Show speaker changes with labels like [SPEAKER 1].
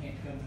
[SPEAKER 1] Nghe cơm